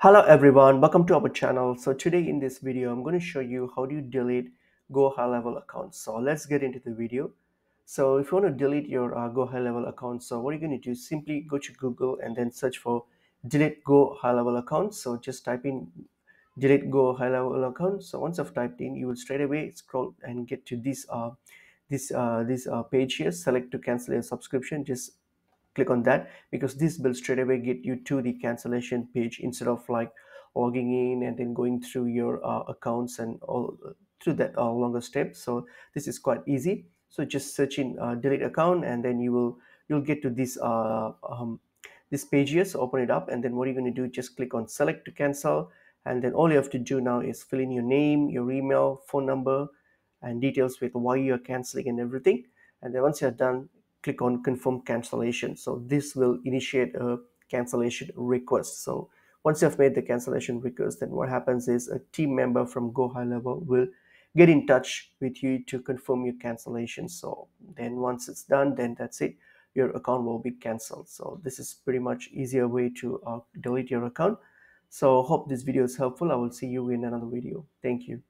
Hello everyone, welcome to our channel. So today in this video, I'm going to show you how do you delete GoHighLevel account. So let's get into the video. So if you want to delete your uh, GoHighLevel account, so what are you going to do? Simply go to Google and then search for delete GoHighLevel account. So just type in delete GoHighLevel account. So once I've typed in, you will straight away scroll and get to this uh, this uh, this uh, page here. Select to cancel your subscription. Just click on that because this will straight away get you to the cancellation page instead of like logging in and then going through your uh, accounts and all through that uh, longer step. So this is quite easy. So just search in uh, delete account and then you will you'll get to this uh, um, this page here so open it up and then what you're going to do just click on select to cancel. And then all you have to do now is fill in your name your email phone number and details with why you're canceling and everything. And then once you're done click on confirm cancellation. So this will initiate a cancellation request. So once you've made the cancellation request then what happens is a team member from GoHighLevel will get in touch with you to confirm your cancellation. So then once it's done then that's it. Your account will be cancelled. So this is pretty much easier way to uh, delete your account. So hope this video is helpful. I will see you in another video. Thank you